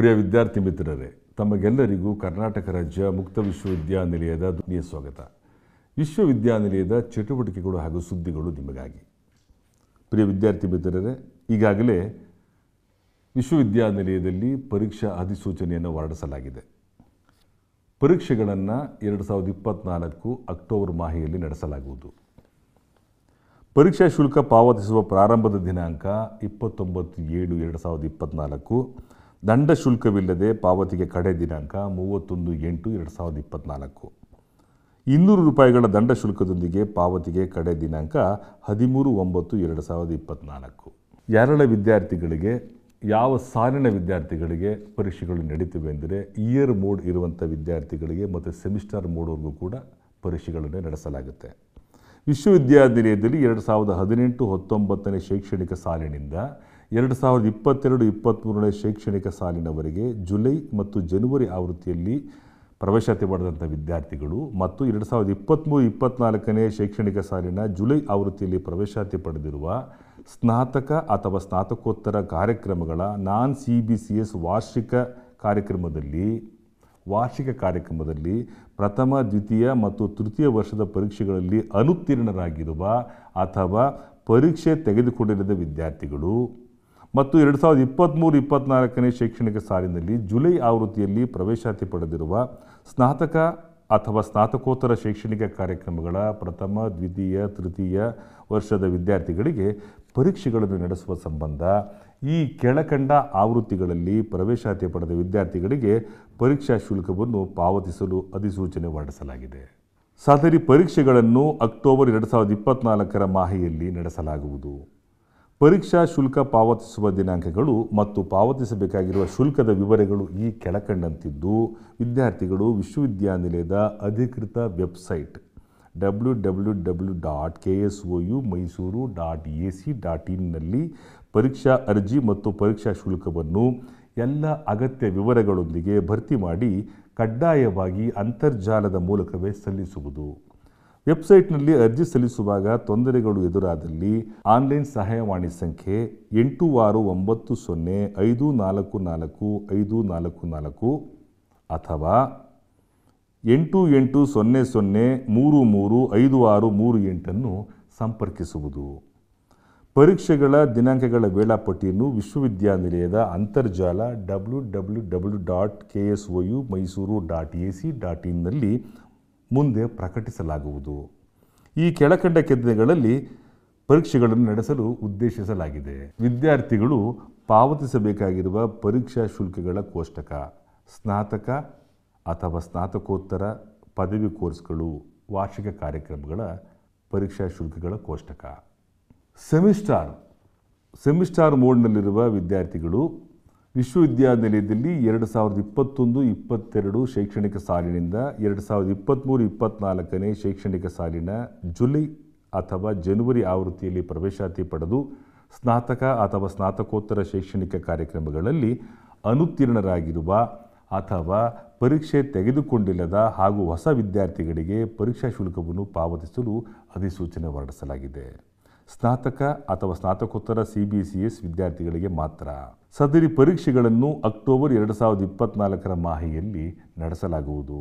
ಪ್ರಿಯ ವಿದ್ಯಾರ್ಥಿ ಮಿತ್ರರೇ, ತಮಗೆಲ್ಲರಿಗೂ ಕರ್ನಾಟಕ ರಾಜ್ಯ ಮುಕ್ತ ವಿಶ್ವವಿದ್ಯಾನಿಲಯದ ಧ್ವನಿಯ ಸ್ವಾಗತ. ವಿಶ್ವವಿದ್ಯಾನಿಲಯದ ಚಟುವಟಿಕೆಗಳು ಹಾಗೂ ಸುದ್ದಿಗಳು ನಿಮಗಾಗಿ. ಪ್ರಿಯ ವಿದ್ಯಾರ್ಥಿ ಮಿತ್ರರೇ, ಈಗಾಗಲೇ ವಿಶ್ವವಿದ್ಯಾನಿಲಯದಲ್ಲಿ ಪರೀಕ್ಷಾ ಅಧಿಸೂಚನೆಯನ್ನು ಹೊರಡಿಸಲಾಗಿದೆ. ಪರೀಕ್ಷೆಗಳನ್ನು ಎರಡು ಸಾವಿರದ ಇಪ್ಪತ್ತ್ನಾಲ್ಕು ಅಕ್ಟೋಬರ್ ಮಾಹೆಯಲ್ಲಿ ನಡೆಸಲಾಗುವುದು. ಪರೀಕ್ಷಾ ಶುಲ್ಕ ಪಾವತಿಸುವ ಪ್ರಾರಂಭದ ದಿನಾಂಕ ಇಪ್ಪತ್ತೊಂಬತ್ತು ಏಳು ಎರಡು ಸಾವಿರದ ಇಪ್ಪತ್ತ್ನಾಲ್ಕು ದಂಡ ಶುಲ್ಕವಿಲ್ಲದೆ ಪಾವತಿಗೆ ಕಡೆ ದಿನಾಂಕ ಮೂವತ್ತೊಂದು ಎಂಟು ಎರಡು ಸಾವಿರದ ಇಪ್ಪತ್ತ್ನಾಲ್ಕು ಇನ್ನೂರು ರೂಪಾಯಿಗಳ ದಂಡ ಶುಲ್ಕದೊಂದಿಗೆ ಪಾವತಿಗೆ ಕಡೆ ದಿನಾಂಕ ಹದಿಮೂರು ಒಂಬತ್ತು ಎರಡು ಸಾವಿರದ ಇಪ್ಪತ್ತ್ನಾಲ್ಕು ಯಾರಳ ವಿದ್ಯಾರ್ಥಿಗಳಿಗೆ, ಯಾವ ಸಾಲಿನ ವಿದ್ಯಾರ್ಥಿಗಳಿಗೆ ಪರೀಕ್ಷೆಗಳು ನಡೀತಿವೆ ಅಂದರೆ ಇಯರ್ ಮೋಡ್ ಇರುವಂಥ ವಿದ್ಯಾರ್ಥಿಗಳಿಗೆ ಮತ್ತು ಸೆಮಿಸ್ಟರ್ ಮೋಡ್ವರೆಗೂ ಕೂಡ ಪರೀಕ್ಷೆಗಳನ್ನು ನಡೆಸಲಾಗುತ್ತೆ. ವಿಶ್ವವಿದ್ಯಾನಿಲಯದಲ್ಲಿ ಎರಡು ಸಾವಿರದ ಹದಿನೆಂಟು ಹತ್ತೊಂಬತ್ತನೇ ಶೈಕ್ಷಣಿಕ ಸಾಲಿನಿಂದ ಎರಡು ಸಾವಿರದ ಇಪ್ಪತ್ತೆರಡು ಇಪ್ಪತ್ತ್ಮೂರನೇ ಶೈಕ್ಷಣಿಕ ಸಾಲಿನವರೆಗೆ ಜುಲೈ ಮತ್ತು ಜನವರಿ ಆವೃತ್ತಿಯಲ್ಲಿ ಪ್ರವೇಶಾತಿ ಪಡೆದಂಥ ವಿದ್ಯಾರ್ಥಿಗಳು ಮತ್ತು ಎರಡು ಸಾವಿರದ ಇಪ್ಪತ್ತ್ಮೂರು ಇಪ್ಪತ್ತ್ನಾಲ್ಕನೇ ಶೈಕ್ಷಣಿಕ ಸಾಲಿನ ಜುಲೈ ಆವೃತ್ತಿಯಲ್ಲಿ ಪ್ರವೇಶಾತಿ ಪಡೆದಿರುವ ಸ್ನಾತಕ ಅಥವಾ ಸ್ನಾತಕೋತ್ತರ ಕಾರ್ಯಕ್ರಮಗಳ non C B C S ವಾರ್ಷಿಕ ಕಾರ್ಯಕ್ರಮದಲ್ಲಿ ವಾರ್ಷಿಕ ಕಾರ್ಯಕ್ರಮದಲ್ಲಿ ಪ್ರಥಮ, ದ್ವಿತೀಯ ಮತ್ತು ತೃತೀಯ ವರ್ಷದ ಪರೀಕ್ಷೆಗಳಲ್ಲಿ ಅನುತ್ತೀರ್ಣರಾಗಿರುವ ಅಥವಾ ಪರೀಕ್ಷೆ ತೆಗೆದುಕೊಂಡಿರದ ವಿದ್ಯಾರ್ಥಿಗಳು ಮತ್ತು ಎರಡು ಸಾವಿರದ ಇಪ್ಪತ್ತ್ಮೂರು, ಇಪ್ಪತ್ತ್ನಾಲ್ಕನೇ ಶೈಕ್ಷಣಿಕ ಸಾಲಿನಲ್ಲಿ ಜುಲೈ ಆವೃತ್ತಿಯಲ್ಲಿ ಪ್ರವೇಶಾತಿ ಪಡೆದಿರುವ ಸ್ನಾತಕ ಅಥವಾ ಸ್ನಾತಕೋತ್ತರ ಶೈಕ್ಷಣಿಕ ಕಾರ್ಯಕ್ರಮಗಳ ಪ್ರಥಮ, ದ್ವಿತೀಯ, ತೃತೀಯ ವರ್ಷದ ವಿದ್ಯಾರ್ಥಿಗಳಿಗೆ ಪರೀಕ್ಷೆಗಳನ್ನು ನಡೆಸುವ ಸಂಬಂಧ ಈ ಕೆಳಕಂಡ ಆವೃತ್ತಿಗಳಲ್ಲಿ ಪ್ರವೇಶಾತಿ ಪಡೆದ ವಿದ್ಯಾರ್ಥಿಗಳಿಗೆ ಪರೀಕ್ಷಾ ಶುಲ್ಕವನ್ನು ಪಾವತಿಸಲು ಅಧಿಸೂಚನೆ ಹೊರಡಿಸಲಾಗಿದೆ. ಸದರಿ ಪರೀಕ್ಷೆಗಳನ್ನು ಅಕ್ಟೋಬರ್ ಎರಡು ಸಾವಿರದ ಇಪ್ಪತ್ತ್ನಾಲ್ಕರ ಮಾಹೆಯಲ್ಲಿ ನಡೆಸಲಾಗುವುದು. ಪರೀಕ್ಷಾ ಶುಲ್ಕ ಪಾವತಿಸುವ ದಿನಾಂಕಗಳು ಮತ್ತು ಪಾವತಿಸಬೇಕಾಗಿರುವ ಶುಲ್ಕದ ವಿವರಗಳು ಈ ಕೆಳಕಂಡಂತಿದ್ದು, ವಿದ್ಯಾರ್ಥಿಗಳು ವಿಶ್ವವಿದ್ಯಾನಿಲಯದ ಅಧಿಕೃತ website W W W dot K S O U Mysuru dot A C dot ಇನ್ನಲ್ಲಿ ಪರೀಕ್ಷಾ ಅರ್ಜಿ ಮತ್ತು ಪರೀಕ್ಷಾ ಶುಲ್ಕವನ್ನು ಎಲ್ಲ ಅಗತ್ಯ ವಿವರಗಳೊಂದಿಗೆ ಭರ್ತಿ ಮಾಡಿ ಕಡ್ಡಾಯವಾಗಿ ಅಂತರ್ಜಾಲದ ಮೂಲಕವೇ ಸಲ್ಲಿಸುವುದು. ವೆಬ್ಸೈಟ್ನಲ್ಲಿ ಅರ್ಜಿ ಸಲ್ಲಿಸುವಾಗ ತೊಂದರೆಗಳು ಎದುರಾದಲ್ಲಿ ಆನ್ಲೈನ್ ಸಹಾಯವಾಣಿ ಸಂಖ್ಯೆ ಎಂಟು ಆರು ಒಂಬತ್ತು ಸೊನ್ನೆ ಐದು ನಾಲ್ಕು ನಾಲ್ಕು ಐದು ನಾಲ್ಕು ನಾಲ್ಕು ಅಥವಾ ಎಂಟು ಎಂಟು ಸೊನ್ನೆ ಸೊನ್ನೆ ಮೂರು ಮೂರು ಐದು ಆರು ಮೂರು ಎಂಟನ್ನು ಸಂಪರ್ಕಿಸುವುದು. ಪರೀಕ್ಷೆಗಳ ದಿನಾಂಕಗಳ ವೇಳಾಪಟ್ಟಿಯನ್ನು ವಿಶ್ವವಿದ್ಯಾನಿಲಯದ ಅಂತರ್ಜಾಲ W W W dot K S O U Mysuru dot A C dot ಇನ್ನಲ್ಲಿ ಮುಂದೆ ಪ್ರಕಟಿಸಲಾಗುವುದು. ಈ ಕೆಳಕಂಡ ಕೇಂದ್ರಗಳಲ್ಲಿ ಪರೀಕ್ಷೆಗಳನ್ನು ನಡೆಸಲು ಉದ್ದೇಶಿಸಲಾಗಿದೆ. ವಿದ್ಯಾರ್ಥಿಗಳು ಪಾವತಿಸಬೇಕಾಗಿರುವ ಪರೀಕ್ಷಾ ಶುಲ್ಕಗಳ ಕೋಷ್ಟಕ, ಸ್ನಾತಕ ಅಥವಾ ಸ್ನಾತಕೋತ್ತರ ಪದವಿ ಕೋರ್ಸ್ಗಳು, ವಾರ್ಷಿಕ ಕಾರ್ಯಕ್ರಮಗಳ ಪರೀಕ್ಷಾ ಶುಲ್ಕಗಳ ಕೋಷ್ಟಕ. ಸೆಮಿಸ್ಟಾರ್ ಸೆಮಿಸ್ಟಾರ್ ಮೋಡ್ನಲ್ಲಿರುವ ವಿದ್ಯಾರ್ಥಿಗಳು ವಿಶ್ವವಿದ್ಯಾನಿಲಯದಲ್ಲಿ ಎರಡು ಸಾವಿರದ ಇಪ್ಪತ್ತೊಂದು, ಇಪ್ಪತ್ತೆರಡು ಶೈಕ್ಷಣಿಕ ಸಾಲಿನಿಂದ ಎರಡು ಸಾವಿರದ ಇಪ್ಪತ್ತ್ಮೂರು ಇಪ್ಪತ್ತ್ನಾಲ್ಕನೇ ಶೈಕ್ಷಣಿಕ ಸಾಲಿನ ಜುಲೈ ಅಥವಾ ಜನವರಿ ಆವೃತ್ತಿಯಲ್ಲಿ ಪ್ರವೇಶಾತಿ ಪಡೆದು ಸ್ನಾತಕ ಅಥವಾ ಸ್ನಾತಕೋತ್ತರ ಶೈಕ್ಷಣಿಕ ಕಾರ್ಯಕ್ರಮಗಳಲ್ಲಿ ಅನುತ್ತೀರ್ಣರಾಗಿರುವ ಅಥವಾ ಪರೀಕ್ಷೆ ತೆಗೆದುಕೊಂಡಿಲ್ಲದ ಹಾಗೂ ಹೊಸ ವಿದ್ಯಾರ್ಥಿಗಳಿಗೆ ಪರೀಕ್ಷಾ ಶುಲ್ಕವನ್ನು ಪಾವತಿಸಲು ಅಧಿಸೂಚನೆ ಹೊರಡಿಸಲಾಗಿದೆ. ಸ್ನಾತಕ ಅಥವಾ ಸ್ನಾತಕೋತ್ತರ ಸಿ ಬಿ ಸಿ ಎಸ್ ವಿದ್ಯಾರ್ಥಿಗಳಿಗೆ ಮಾತ್ರ. ಸದರಿ ಪರೀಕ್ಷೆಗಳನ್ನು ಅಕ್ಟೋಬರ್ ಎರಡು ಸಾವಿರದ ಇಪ್ಪತ್ನಾಲ್ಕರ ಮಾಹೆಯಲ್ಲಿ ನಡೆಸಲಾಗುವುದು.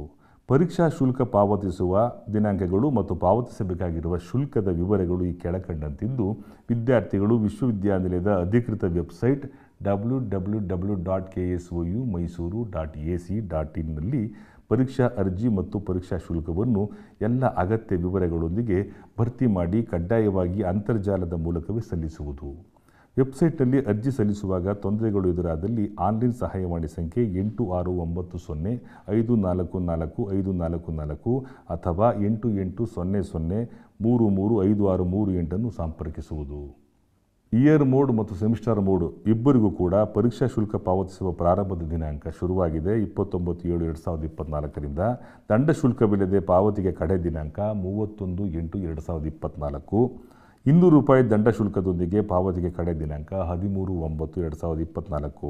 ಪರೀಕ್ಷಾ ಶುಲ್ಕ ಪಾವತಿಸುವ ದಿನಾಂಕಗಳು ಮತ್ತು ಪಾವತಿಸಬೇಕಾಗಿರುವ ಶುಲ್ಕದ ವಿವರಗಳು ಈ ಕೆಳಕಂಡಂತಿದ್ದು, ವಿದ್ಯಾರ್ಥಿಗಳು ವಿಶ್ವವಿದ್ಯಾನಿಲಯದ ಅಧಿಕೃತ website W W W dot K S O U Mysuru dot A C dot ಇನ್ನಲ್ಲಿ ಪರೀಕ್ಷಾ ಅರ್ಜಿ ಮತ್ತು ಪರೀಕ್ಷಾ ಶುಲ್ಕವನ್ನು ಎಲ್ಲ ಅಗತ್ಯ ವಿವರಗಳೊಂದಿಗೆ ಭರ್ತಿ ಮಾಡಿ ಕಡ್ಡಾಯವಾಗಿ ಅಂತರ್ಜಾಲದ ಮೂಲಕವೇ ಸಲ್ಲಿಸುವುದು. ವೆಬ್ಸೈಟ್ನಲ್ಲಿ ಅರ್ಜಿ ಸಲ್ಲಿಸುವಾಗ ತೊಂದರೆಗಳು ಎದುರಾದಲ್ಲಿ ಆನ್ಲೈನ್ ಸಹಾಯವಾಣಿ ಸಂಖ್ಯೆ ಎಂಟು ಆರು ಒಂಬತ್ತು ಸೊನ್ನೆ ಐದು ನಾಲ್ಕು ನಾಲ್ಕು ಐದು ನಾಲ್ಕು ನಾಲ್ಕು ಅಥವಾ ಎಂಟು ಎಂಟು ಸೊನ್ನೆ ಸೊನ್ನೆ ಮೂರು ಮೂರು ಐದು ಆರು ಮೂರು ಎಂಟನ್ನು ಸಂಪರ್ಕಿಸುವುದು. ಇಯರ್ ಮೋಡ್ ಮತ್ತು ಸೆಮಿಸ್ಟರ್ ಮೋಡ್ ಇಬ್ಬರಿಗೂ ಕೂಡ ಪರೀಕ್ಷಾ ಶುಲ್ಕ ಪಾವತಿಸುವ ಪ್ರಾರಂಭದ ದಿನಾಂಕ ಶುರುವಾಗಿದೆ. ಇಪ್ಪತ್ತೊಂಬತ್ತು ಏಳು ಎರಡು ಸಾವಿರದ ಇಪ್ಪತ್ತ್ನಾಲ್ಕರಿಂದ ದಂಡ ಶುಲ್ಕವಿಲ್ಲದೆ ಪಾವತಿಗೆ ಕಡೆ ದಿನಾಂಕ ಮೂವತ್ತೊಂದು ಎಂಟು ಎರಡು ಸಾವಿರದ ಇಪ್ಪತ್ತ್ನಾಲ್ಕು ಇನ್ನೂರು ರೂಪಾಯಿ ದಂಡ ಶುಲ್ಕದೊಂದಿಗೆ ಪಾವತಿಗೆ ಕಡೆ ದಿನಾಂಕ ಹದಿಮೂರು ಒಂಬತ್ತು ಎರಡು ಸಾವಿರದ ಇಪ್ಪತ್ತ್ನಾಲ್ಕು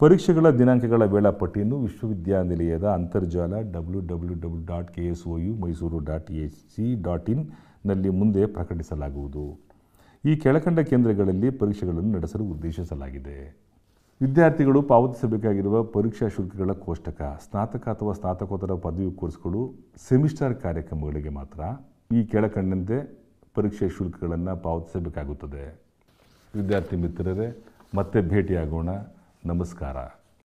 ಪರೀಕ್ಷೆಗಳ ದಿನಾಂಕಗಳ ವೇಳಾಪಟ್ಟಿಯನ್ನು ವಿಶ್ವವಿದ್ಯಾನಿಲಯದ ಅಂತರ್ಜಾಲ W W W dot K S O U Mysuru dot A C dot ಇನ್ನಲ್ಲಿ ಮುಂದೆ ಪ್ರಕಟಿಸಲಾಗುವುದು. ಈ ಕೆಳಕಂಡ ಕೇಂದ್ರಗಳಲ್ಲಿ ಪರೀಕ್ಷೆಗಳನ್ನು ನಡೆಸಲು ಉದ್ದೇಶಿಸಲಾಗಿದೆ. ವಿದ್ಯಾರ್ಥಿಗಳು ಪಾವತಿಸಬೇಕಾಗಿರುವ ಪರೀಕ್ಷಾ ಶುಲ್ಕಗಳ ಕೋಷ್ಟಕ, ಸ್ನಾತಕ ಅಥವಾ ಸ್ನಾತಕೋತ್ತರ ಪದವಿ ಕೋರ್ಸ್ಗಳು ಸೆಮಿಸ್ಟರ್ ಕಾರ್ಯಕ್ರಮಗಳಿಗೆ ಮಾತ್ರ ಈ ಕೆಳಕಂಡಂತೆ ಪರೀಕ್ಷೆ ಶುಲ್ಕಗಳನ್ನು ಪಾವತಿಸಬೇಕಾಗುತ್ತದೆ. ವಿದ್ಯಾರ್ಥಿ ಮಿತ್ರರೇ, ಮತ್ತೆ ಭೇಟಿಯಾಗೋಣ. ನಮಸ್ಕಾರ.